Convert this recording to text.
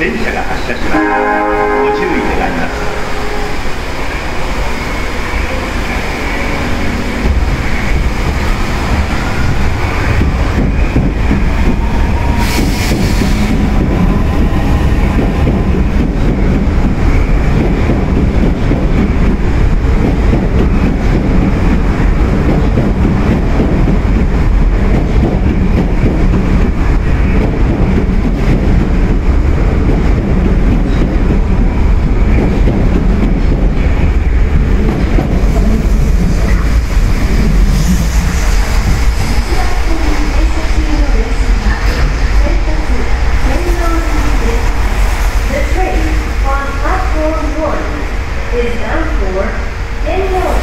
dénsela, hacésela. is down for.